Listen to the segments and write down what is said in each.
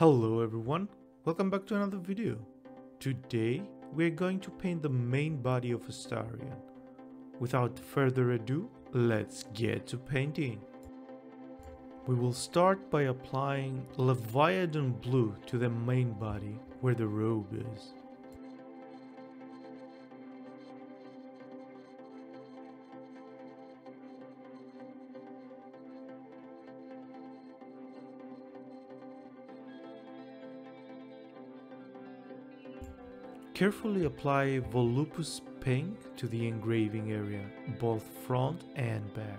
Hello everyone, welcome back to another video. Today we are going to paint the main body of Astarion. Without further ado, let's get to painting. We will start by applying Leviadon Blue to the main body where the robe is. Carefully apply Volupus Pink to the engraving area, both front and back.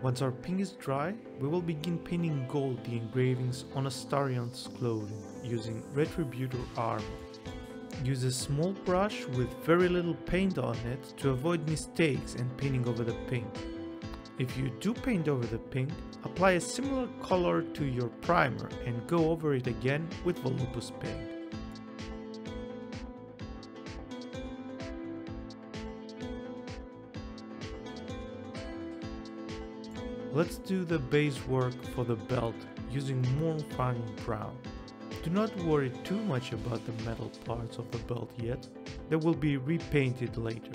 Once our pink is dry, we will begin painting gold the engravings on Astarion's clothing using Retributor armor. Use a small brush with very little paint on it to avoid mistakes and painting over the pink. If you do paint over the pink, apply a similar color to your primer and go over it again with Volupus paint. Let's do the base work for the belt using more fine Brown. Do not worry too much about the metal parts of the belt yet, they will be repainted later.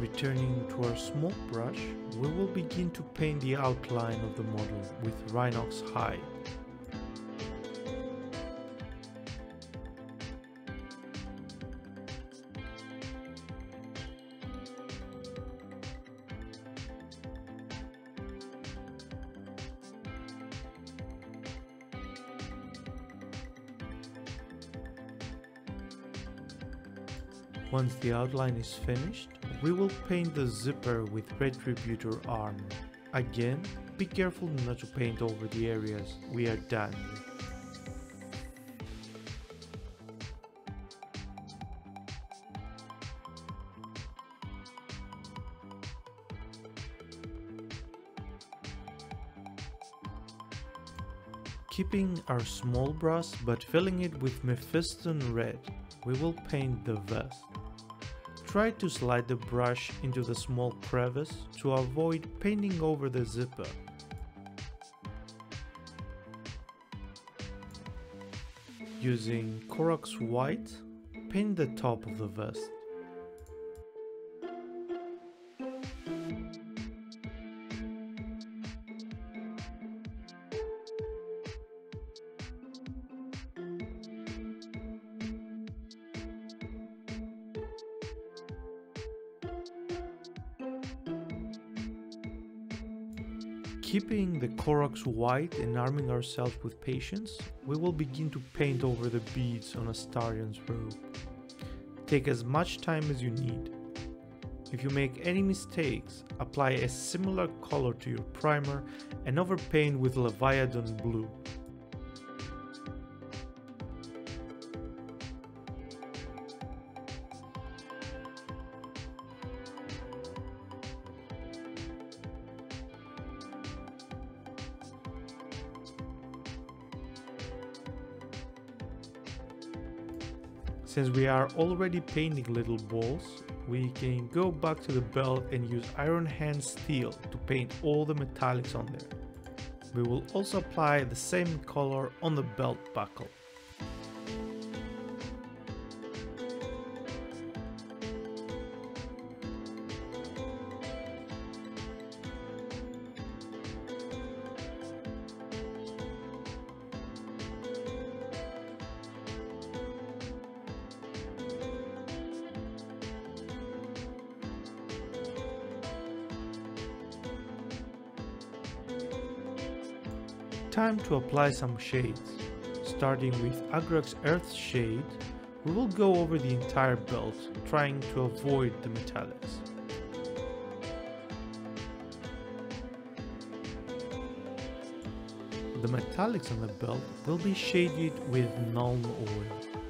Returning to our smoke brush, we will begin to paint the outline of the model with Rhinox hide. Once the outline is finished, we will paint the zipper with Retributor armor. Again, be careful not to paint over the areas we are done with. Keeping our small brush but filling it with Mephiston red, we will paint the vest. Try to slide the brush into the small crevice to avoid painting over the zipper. Using Corax White, paint the top of the vest. Keeping the Corax white and arming ourselves with patience, we will begin to paint over the beads on Astarion's robe. Take as much time as you need. If you make any mistakes, apply a similar color to your primer and overpaint with Leviadon blue. Since we are already painting little balls, we can go back to the belt and use iron hand steel to paint all the metallics on there. We will also apply the same color on the belt buckle. Time to apply some shades. Starting with Agrax Earthshade, we will go over the entire belt, trying to avoid the metallics. The metallics on the belt will be shaded with Nuln Oil.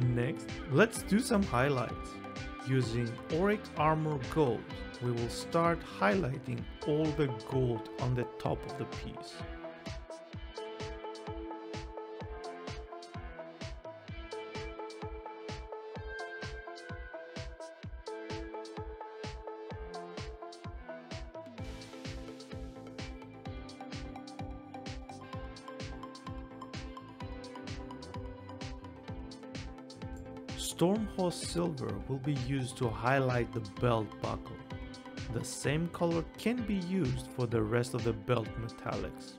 Next, let's do some highlights. Using Auric Armor Gold, we will start highlighting all the gold on the top of the piece. Stormhost Silver will be used to highlight the belt buckle. The same color can be used for the rest of the belt metallics.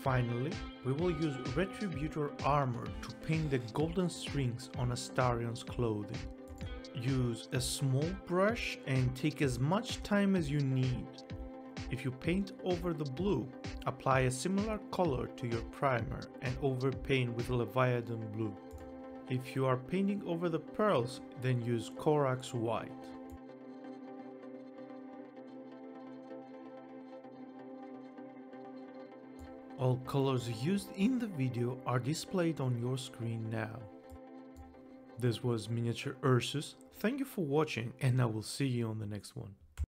Finally, we will use Retributor armor to paint the golden strings on Astarion's clothing. Use a small brush and take as much time as you need. If you paint over the blue, apply a similar color to your primer and overpaint with Leviadon blue. If you are painting over the pearls, then use Corax white. All colors used in the video are displayed on your screen now. This was Miniature Ursus, thank you for watching and I will see you on the next one.